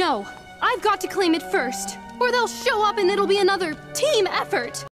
No, I've got to claim it first, or they'll show up and it'll be another team effort.